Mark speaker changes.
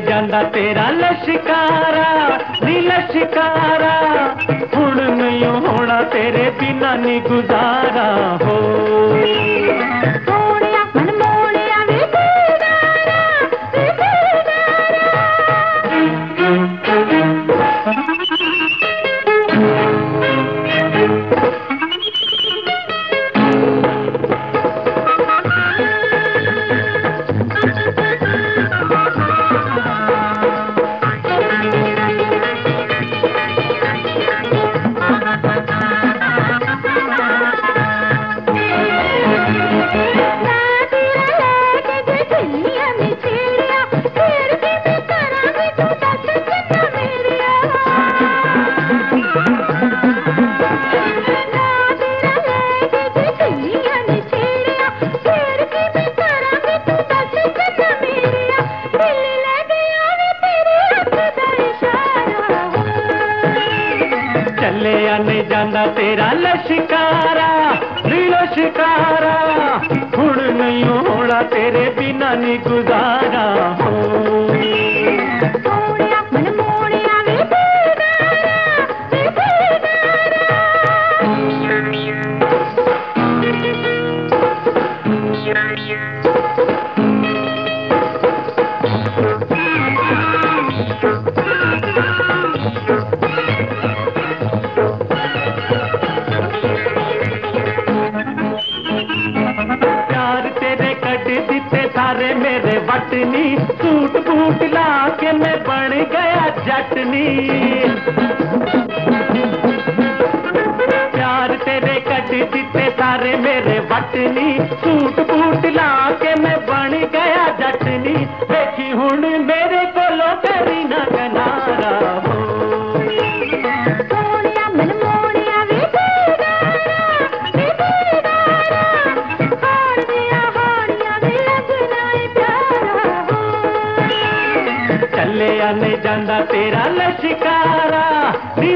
Speaker 1: ਜਾਂਦਾ ਤੇਰਾ ਲਸ਼ਕਾਰਾ ਨੀ ਲਸ਼ਕਾਰਾ तेरे बिना नहीं गुजारा हो। चले या नहीं जाना तेरा
Speaker 2: लशकारा लशकारा शिकारा। हूँ नहीं
Speaker 1: होना तेरे बिना नहीं गुजारा। सारे मेरे वटनी, सूट बूट ला के मैं बन गया जटनी। प्यार तेरे कट दिते सारे मेरे वटनी, सूट बूट ला के मैं बन गया जटनी। देखी हूँ मेरे कोलो करी ना कनारा हो।
Speaker 2: हो
Speaker 1: ਚੱਲੇ ਆਨੇ ਜਾਂਦਾ ਤੇਰਾ ਲਸ਼ਕਾਰਾ ਨੀ